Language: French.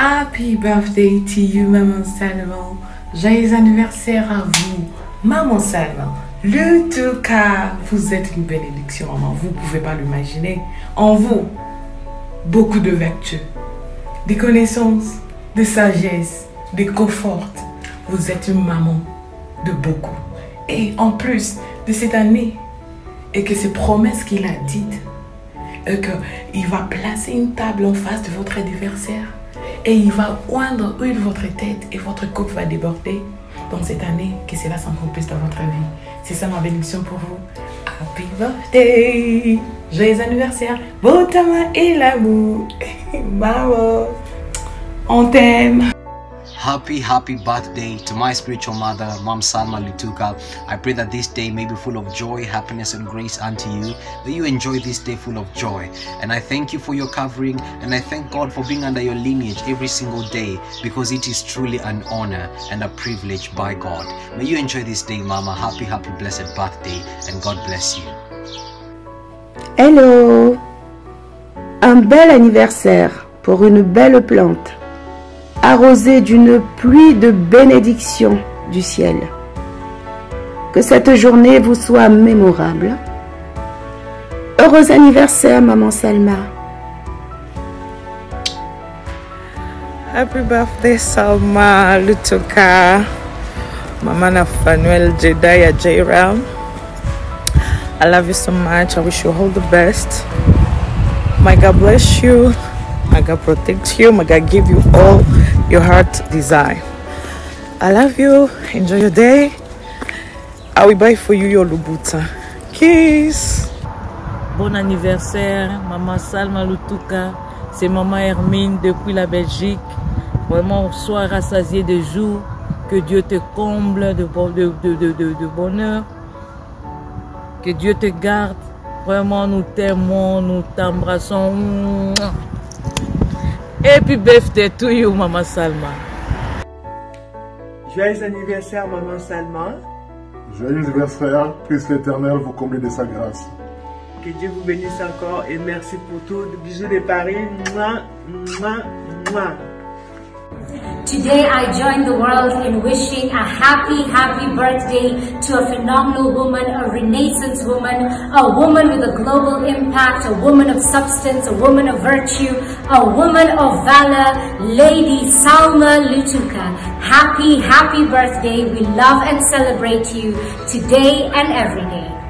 Happy birthday to you, Maman Salman. Joyeux anniversaire à vous, Maman Salman. Le tout cas, vous êtes une bénédiction, maman. Vous ne pouvez pas l'imaginer. En vous, beaucoup de vertus, des connaissances, de sagesse, de confort. Vous êtes une maman de beaucoup. Et en plus de cette année, et que ces promesses qu'il a dites, et qu'il va placer une table en face de votre anniversaire, et il va oindre huile votre tête, et votre coupe va déborder dans cette année, que cela s'accomplisse dans votre vie. C'est ça ma bénédiction pour vous. Happy birthday! Joyeux anniversaire! Botama et l'amour! Maman! On t'aime! Happy, happy birthday to my spiritual mother, Mom Salma Lutuka. I pray that this day may be full of joy, happiness, and grace unto you. That you enjoy this day full of joy. And I thank you for your covering, and I thank God for being under your lineage every single day because it is truly an honor and a privilege by God. May you enjoy this day, Mama. Happy, happy, blessed birthday, and God bless you. Hello! Un bel anniversaire pour une belle plante arrosé d'une pluie de bénédictions du ciel. Que cette journée vous soit mémorable. Heureux anniversaire, Maman Salma. Happy birthday, Salma Lutuka, Mama Nafanuel Jedaya Jairam. I love you so much. I wish you all the best. My God bless you. My God protect you. My God give you all your heart desire. I love you. Enjoy your day. I will buy for you your Lubuta. Kiss. Bon anniversaire, Maman Salma Lutuka. C'est Maman Hermine depuis la Belgique. Vraiment, sois rassasié de jour. Que Dieu te comble de, de, de, de bonheur. Que Dieu te garde. Vraiment, nous t'aimons, nous t'embrassons. Happy birthday to you, Maman Salma. Joyeux anniversaire, Maman Salma. Joyeux anniversaire, puisse l'Éternel vous combler de sa grâce. Que Dieu vous bénisse encore et merci pour tout. Bisous de Paris. Mouah, mouah, mouah. Today I join the world in wishing a happy, happy birthday to a phenomenal woman, a renaissance woman, a woman with a global impact, a woman of substance, a woman of virtue, a woman of valor, Lady Salma Lutuka. Happy, happy birthday. We love and celebrate you today and every day.